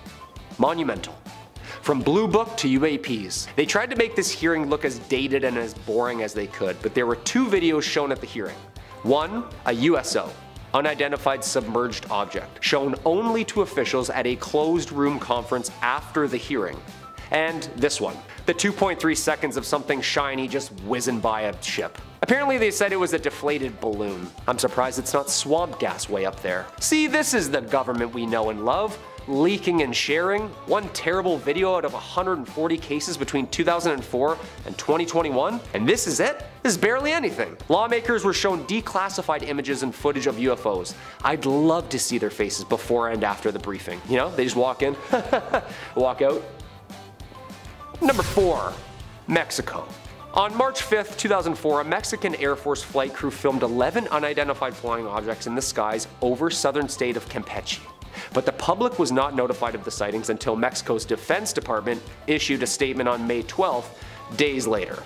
Monumental. From Blue Book to UAPs. They tried to make this hearing look as dated and as boring as they could, but there were two videos shown at the hearing. One, a USO, unidentified submerged object, shown only to officials at a closed room conference after the hearing. And this one, the 2.3 seconds of something shiny just whizzing by a ship. Apparently they said it was a deflated balloon. I'm surprised it's not swamp gas way up there. See, this is the government we know and love leaking and sharing, one terrible video out of 140 cases between 2004 and 2021, and this is it? This is barely anything. Lawmakers were shown declassified images and footage of UFOs. I'd love to see their faces before and after the briefing. You know, they just walk in, walk out. Number 4. Mexico. On March 5, 2004, a Mexican Air Force flight crew filmed 11 unidentified flying objects in the skies over southern state of Campeche. But the public was not notified of the sightings until Mexico's Defense Department issued a statement on May 12th, days later.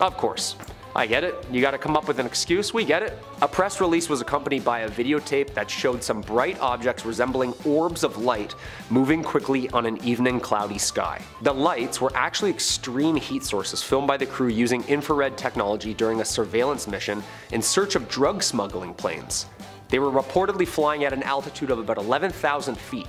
Of course, I get it. You gotta come up with an excuse, we get it. A press release was accompanied by a videotape that showed some bright objects resembling orbs of light moving quickly on an evening cloudy sky. The lights were actually extreme heat sources filmed by the crew using infrared technology during a surveillance mission in search of drug smuggling planes. They were reportedly flying at an altitude of about 11,000 feet.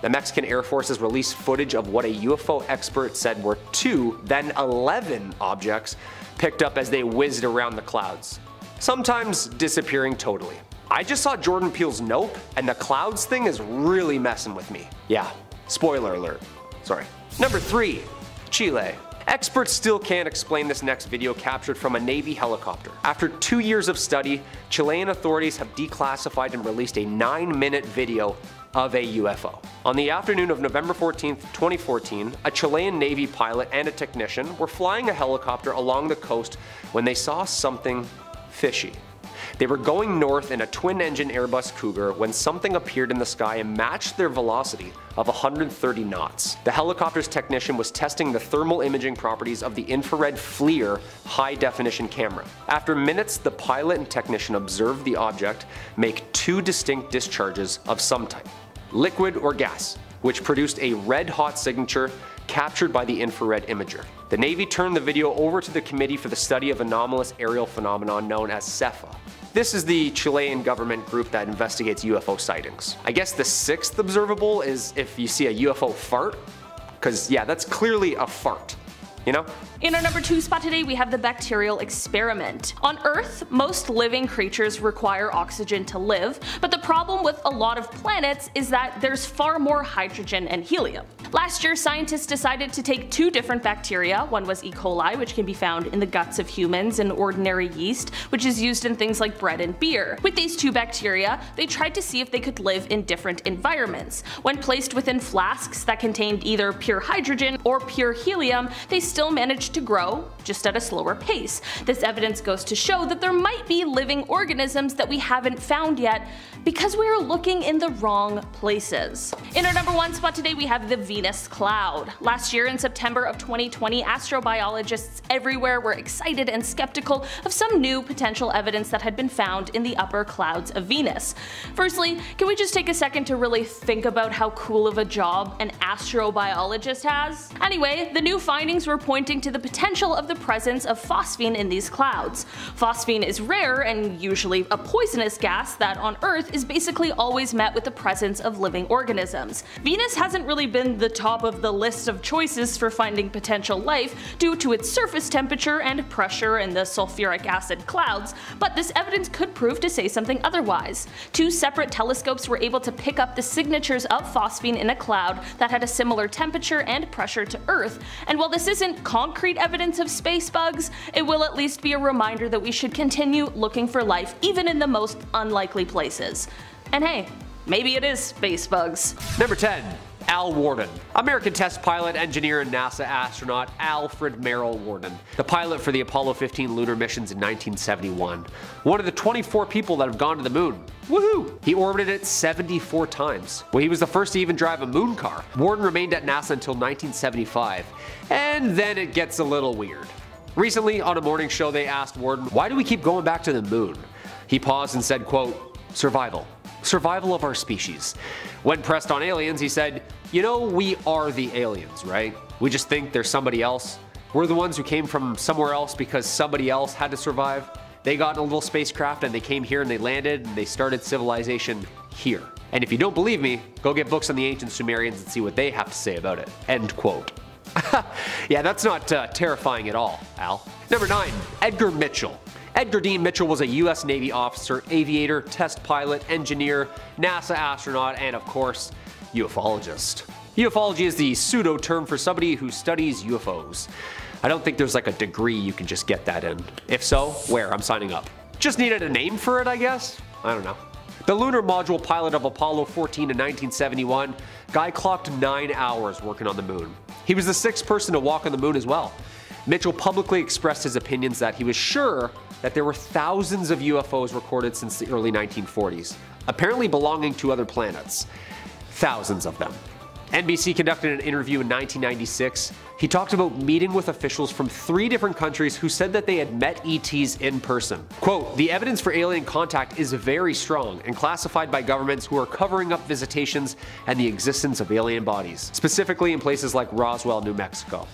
The Mexican Air Force has released footage of what a UFO expert said were two, then 11 objects picked up as they whizzed around the clouds, sometimes disappearing totally. I just saw Jordan Peele's Nope, and the clouds thing is really messing with me. Yeah, spoiler alert. Sorry. Number 3. Chile. Experts still can't explain this next video captured from a Navy helicopter. After two years of study, Chilean authorities have declassified and released a 9 minute video of a UFO. On the afternoon of November 14, 2014, a Chilean Navy pilot and a technician were flying a helicopter along the coast when they saw something fishy. They were going north in a twin-engine Airbus Cougar when something appeared in the sky and matched their velocity of 130 knots. The helicopter's technician was testing the thermal imaging properties of the infrared FLIR high-definition camera. After minutes, the pilot and technician observed the object make two distinct discharges of some type, liquid or gas, which produced a red-hot signature captured by the infrared imager. The Navy turned the video over to the Committee for the Study of Anomalous Aerial Phenomena known as CEFAA. This is the Chilean government group that investigates UFO sightings. I guess the sixth observable is if you see a UFO fart, because yeah, that's clearly a fart you know? In our number 2 spot today we have the bacterial experiment. On Earth, most living creatures require oxygen to live, but the problem with a lot of planets is that there's far more hydrogen and helium. Last year, scientists decided to take two different bacteria, one was E. coli, which can be found in the guts of humans, and ordinary yeast, which is used in things like bread and beer. With these two bacteria, they tried to see if they could live in different environments. When placed within flasks that contained either pure hydrogen or pure helium, they still managed to grow, just at a slower pace. This evidence goes to show that there might be living organisms that we haven't found yet because we are looking in the wrong places. In our number one spot today we have the Venus Cloud. Last year in September of 2020, astrobiologists everywhere were excited and skeptical of some new potential evidence that had been found in the upper clouds of Venus. Firstly, can we just take a second to really think about how cool of a job an astrobiologist has? Anyway, the new findings were pointing to the potential of the presence of phosphine in these clouds. Phosphine is rare and usually a poisonous gas that on Earth is basically always met with the presence of living organisms. Venus hasn't really been the top of the list of choices for finding potential life due to its surface temperature and pressure in the sulfuric acid clouds, but this evidence could prove to say something otherwise. Two separate telescopes were able to pick up the signatures of phosphine in a cloud that had a similar temperature and pressure to Earth, and while this isn't concrete evidence of space bugs, it will at least be a reminder that we should continue looking for life even in the most unlikely places. And hey, maybe it is space bugs. Number 10. Al Warden, American test pilot, engineer, and NASA astronaut Alfred Merrill Warden, the pilot for the Apollo 15 lunar missions in 1971. One of the 24 people that have gone to the moon. Woohoo! He orbited it 74 times. Well, he was the first to even drive a moon car. Warden remained at NASA until 1975, and then it gets a little weird. Recently, on a morning show, they asked Warden, why do we keep going back to the moon? He paused and said, quote, survival. Survival of our species. When pressed on aliens, he said, you know, we are the aliens, right? We just think there's somebody else. We're the ones who came from somewhere else because somebody else had to survive. They got in a little spacecraft and they came here and they landed and they started civilization here. And if you don't believe me, go get books on the ancient Sumerians and see what they have to say about it. End quote. yeah, that's not uh, terrifying at all, Al. Number 9. Edgar Mitchell. Edgar Dean Mitchell was a US Navy officer, aviator, test pilot, engineer, NASA astronaut, and of course, ufologist. Ufology is the pseudo term for somebody who studies UFOs. I don't think there's like a degree you can just get that in. If so, where? I'm signing up. Just needed a name for it, I guess? I don't know. The lunar module pilot of Apollo 14 in 1971, guy clocked 9 hours working on the moon. He was the sixth person to walk on the moon as well. Mitchell publicly expressed his opinions that he was sure that there were thousands of UFOs recorded since the early 1940s, apparently belonging to other planets. Thousands of them. NBC conducted an interview in 1996. He talked about meeting with officials from three different countries who said that they had met ETs in person. Quote, the evidence for alien contact is very strong and classified by governments who are covering up visitations and the existence of alien bodies, specifically in places like Roswell, New Mexico.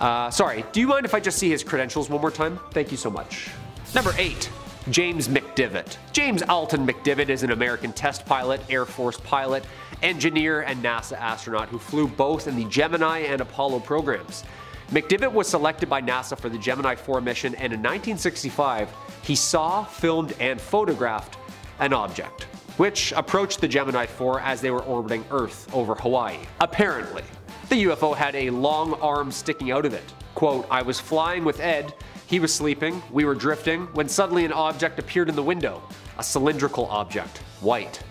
Uh, sorry, do you mind if I just see his credentials one more time? Thank you so much. Number 8. James McDivitt. James Alton McDivitt is an American test pilot, Air Force pilot, engineer, and NASA astronaut who flew both in the Gemini and Apollo programs. McDivitt was selected by NASA for the Gemini 4 mission, and in 1965, he saw, filmed, and photographed an object, which approached the Gemini 4 as they were orbiting Earth over Hawaii. Apparently, the UFO had a long arm sticking out of it. Quote, I was flying with Ed, he was sleeping, we were drifting, when suddenly an object appeared in the window. A cylindrical object, white.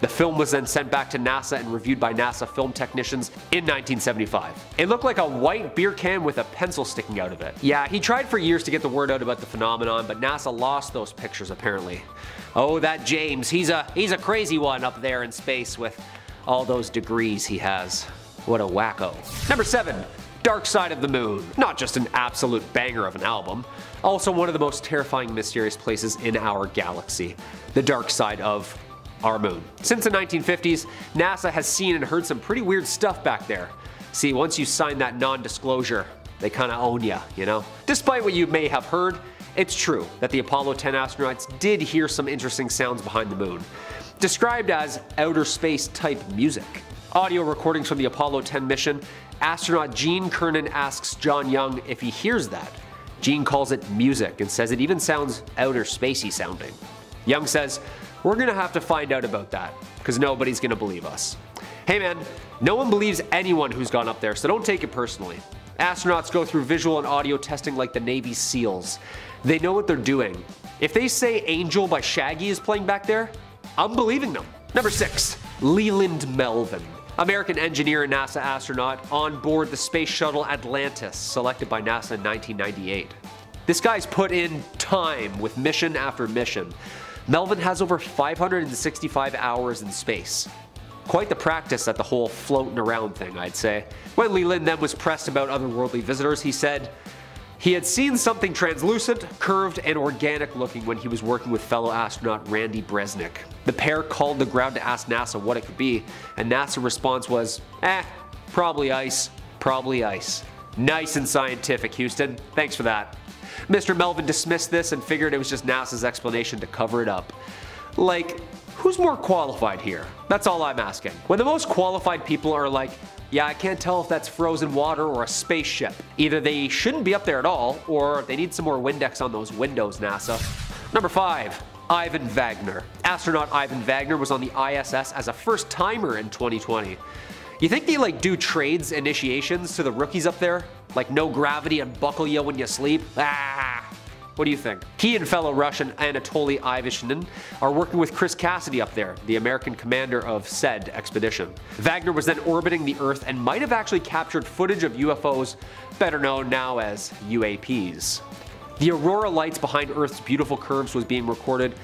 The film was then sent back to NASA and reviewed by NASA film technicians in 1975. It looked like a white beer can with a pencil sticking out of it. Yeah, he tried for years to get the word out about the phenomenon, but NASA lost those pictures apparently. Oh, that James, he's a he's a crazy one up there in space with all those degrees he has. What a wacko. Number 7. Dark Side of the Moon. Not just an absolute banger of an album, also one of the most terrifying mysterious places in our galaxy. The dark side of our moon. Since the 1950s, NASA has seen and heard some pretty weird stuff back there. See, once you sign that non-disclosure, they kinda own ya, you know? Despite what you may have heard, it's true that the Apollo 10 astronauts did hear some interesting sounds behind the moon, described as outer space type music. Audio recordings from the Apollo 10 mission, astronaut Gene Cernan asks John Young if he hears that. Gene calls it music and says it even sounds outer spacey sounding. Young says, we're gonna have to find out about that, because nobody's gonna believe us. Hey man, no one believes anyone who's gone up there, so don't take it personally. Astronauts go through visual and audio testing like the Navy SEALs. They know what they're doing. If they say Angel by Shaggy is playing back there, I'm believing them. Number 6. Leland Melvin. American engineer and NASA astronaut on board the space shuttle Atlantis, selected by NASA in 1998. This guy's put in time with mission after mission. Melvin has over 565 hours in space. Quite the practice at the whole floating around thing, I'd say. When Leland then was pressed about otherworldly visitors, he said, he had seen something translucent, curved, and organic looking when he was working with fellow astronaut Randy Bresnik. The pair called the ground to ask NASA what it could be, and NASA's response was, eh, probably ice, probably ice. Nice and scientific, Houston. Thanks for that. Mr. Melvin dismissed this and figured it was just NASA's explanation to cover it up. Like, who's more qualified here? That's all I'm asking. When the most qualified people are like, yeah, I can't tell if that's frozen water or a spaceship. Either they shouldn't be up there at all, or they need some more Windex on those windows, NASA. Number 5. Ivan Wagner. Astronaut Ivan Wagner was on the ISS as a first timer in 2020. You think they like do trades initiations to the rookies up there? Like no gravity and buckle you when you sleep? Ah! What do you think? He and fellow Russian Anatoly Ivanishin are working with Chris Cassidy up there, the American commander of said expedition. Wagner was then orbiting the Earth and might have actually captured footage of UFOs, better known now as UAPs. The aurora lights behind Earth's beautiful curves was being recorded,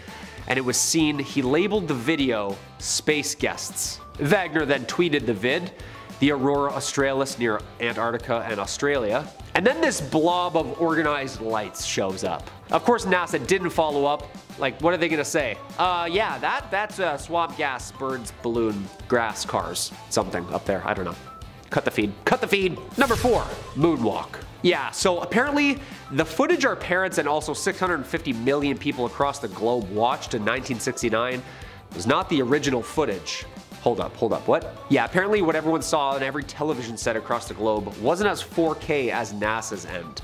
and it was seen he labeled the video Space Guests. Wagner then tweeted the vid, the Aurora Australis near Antarctica and Australia. And then this blob of organized lights shows up. Of course, NASA didn't follow up. Like, what are they gonna say? Uh, yeah, that that's uh, swamp gas, birds, balloon, grass, cars, something up there. I don't know. Cut the feed. Cut the feed. Number four, moonwalk. Yeah, so apparently the footage our parents and also 650 million people across the globe watched in 1969 was not the original footage. Hold up, hold up, what? Yeah, apparently what everyone saw on every television set across the globe wasn't as 4K as NASA's end.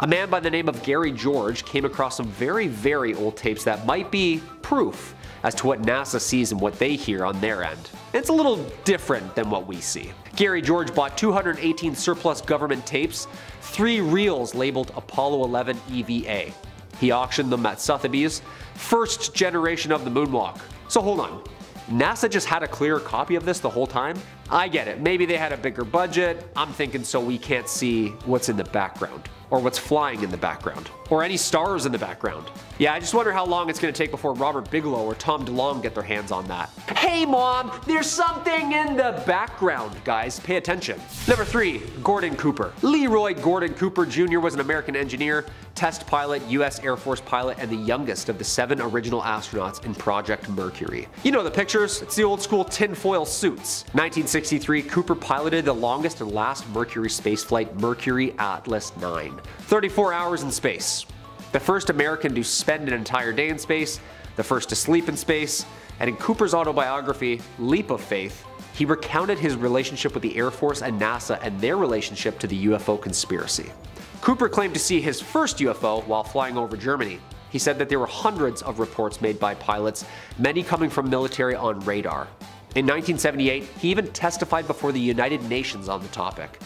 A man by the name of Gary George came across some very, very old tapes that might be proof as to what NASA sees and what they hear on their end. It's a little different than what we see. Gary George bought 218 surplus government tapes, three reels labeled Apollo 11 EVA. He auctioned them at Sotheby's, first generation of the moonwalk. So hold on, NASA just had a clear copy of this the whole time? I get it, maybe they had a bigger budget, I'm thinking so we can't see what's in the background. or what's flying in the background, or any stars in the background. Yeah, I just wonder how long it's gonna take before Robert Bigelow or Tom DeLonge get their hands on that. Hey mom, there's something in the background, guys, pay attention. Number 3. Gordon Cooper. Leroy Gordon Cooper Jr. was an American engineer, test pilot, US Air Force pilot, and the youngest of the seven original astronauts in Project Mercury. You know the pictures, it's the old school tinfoil suits. 1963, Cooper piloted the longest and last Mercury spaceflight, Mercury Atlas 9. 34 hours in space. The first American to spend an entire day in space, the first to sleep in space, and in Cooper's autobiography, Leap of Faith, he recounted his relationship with the Air Force and NASA and their relationship to the UFO conspiracy. Cooper claimed to see his first UFO while flying over Germany. He said that there were hundreds of reports made by pilots, many coming from military on radar. In 1978, he even testified before the United Nations on the topic.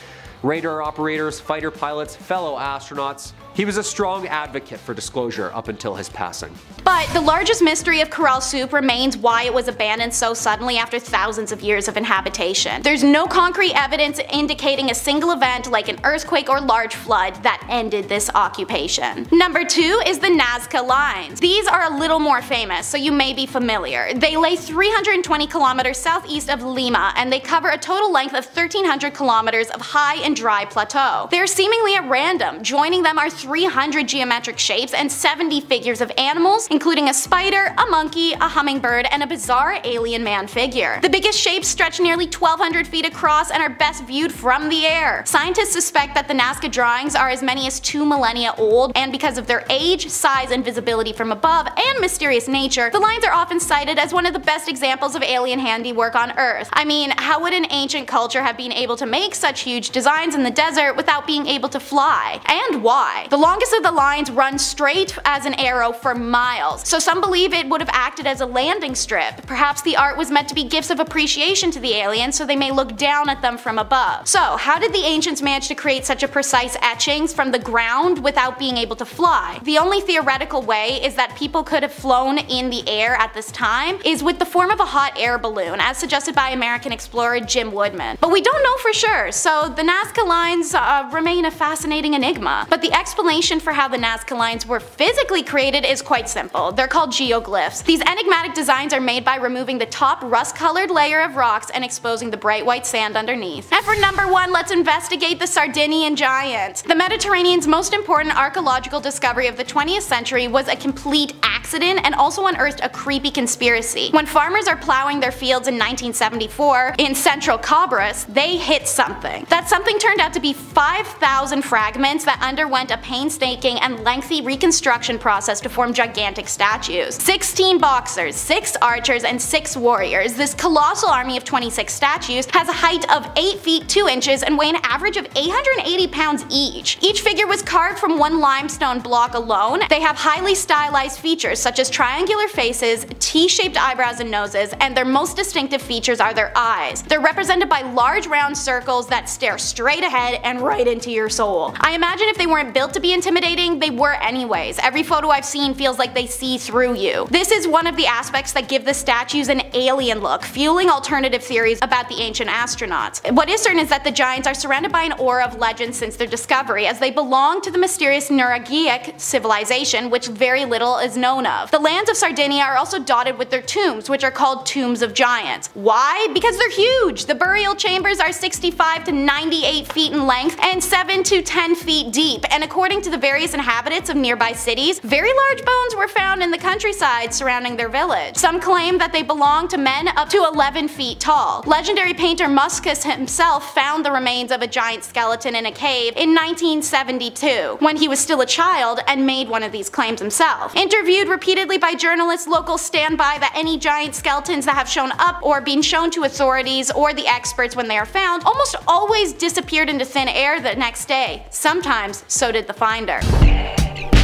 Radar operators, fighter pilots, fellow astronauts, he was a strong advocate for disclosure up until his passing. But the largest mystery of Caral Supe remains why it was abandoned so suddenly after thousands of years of inhabitation. There's no concrete evidence indicating a single event like an earthquake or large flood that ended this occupation. Number 2 is the Nazca Lines. These are a little more famous, so you may be familiar. They lay 320 kilometers southeast of Lima and they cover a total length of 1300 kilometers of high and dry plateau. They're seemingly at random, joining them are 300 geometric shapes and 70 figures of animals, including a spider, a monkey, a hummingbird, and a bizarre alien man figure. The biggest shapes stretch nearly 1200 feet across and are best viewed from the air. Scientists suspect that the Nazca drawings are as many as two millennia old, and because of their age, size, and visibility from above, and mysterious nature, the lines are often cited as one of the best examples of alien handiwork on Earth. I mean, how would an ancient culture have been able to make such huge designs in the desert without being able to fly? And why? The longest of the lines run straight as an arrow for miles, so some believe it would have acted as a landing strip. Perhaps the art was meant to be gifts of appreciation to the aliens so they may look down at them from above. So how did the ancients manage to create such a precise etchings from the ground without being able to fly? The only theoretical way is that people could have flown in the air at this time is with the form of a hot air balloon as suggested by American explorer Jim Woodman. But we don't know for sure, so the Nazca lines uh, remain a fascinating enigma. But the explanation for how the Nazca lines were physically created is quite simple. They're called geoglyphs. These enigmatic designs are made by removing the top rust-colored layer of rocks and exposing the bright white sand underneath. And for number one, let's investigate the Sardinian giant. The Mediterranean's most important archaeological discovery of the 20th century was a complete accident and also unearthed a creepy conspiracy. When farmers are plowing their fields in 1974 in central Cabras, they hit something. That something turned out to be 5,000 fragments that underwent a painstaking and lengthy reconstruction process to form gigantic statues. 16 boxers, 6 archers, and 6 warriors, this colossal army of 26 statues has a height of 8 feet 2 inches and weigh an average of 880 pounds each. Each figure was carved from one limestone block alone. They have highly stylized features such as triangular faces, T-shaped eyebrows and noses, and their most distinctive features are their eyes. They're represented by large round circles that stare straight ahead and right into your soul. I imagine if they weren't built to to be intimidating, they were anyways. Every photo I've seen feels like they see through you. This is one of the aspects that give the statues an alien look, fueling alternative theories about the ancient astronauts. What is certain is that the giants are surrounded by an aura of legend since their discovery, as they belong to the mysterious Nuragic civilization, which very little is known of. The lands of Sardinia are also dotted with their tombs, which are called tombs of giants. Why? Because they're huge! The burial chambers are 65 to 98 feet in length and 7 to 10 feet deep, and according According to the various inhabitants of nearby cities, very large bones were found in the countryside surrounding their village. Some claim that they belong to men up to 11 feet tall. Legendary painter Muscus himself found the remains of a giant skeleton in a cave in 1972, when he was still a child and made one of these claims himself. Interviewed repeatedly by journalists, locals stand by that any giant skeletons that have shown up or been shown to authorities or the experts when they are found almost always disappeared into thin air the next day. Sometimes so did the find her.